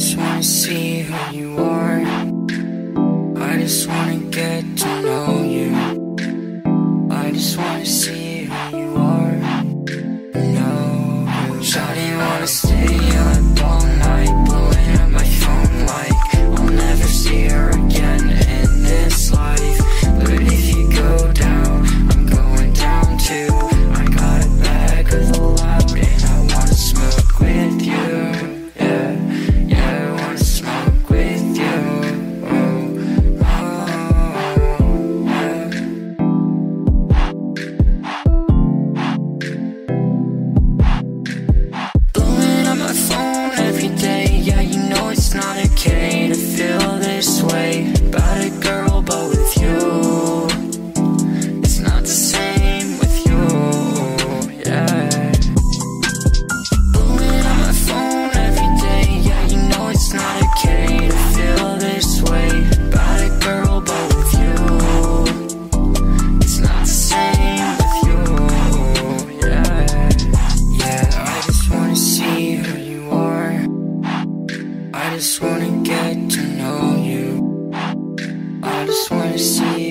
just wanna see who you are. I just wanna get to I just wanna get to know you. I just wanna see